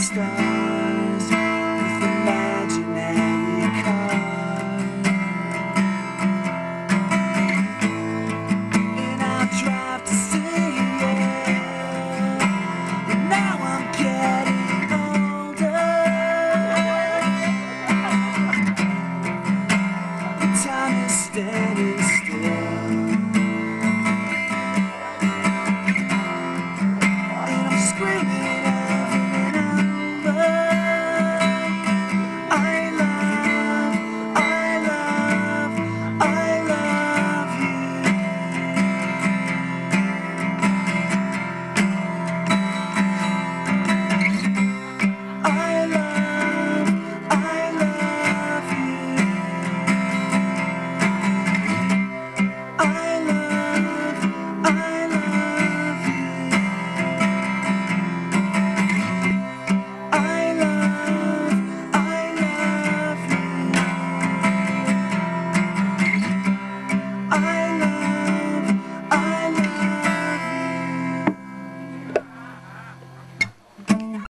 sky.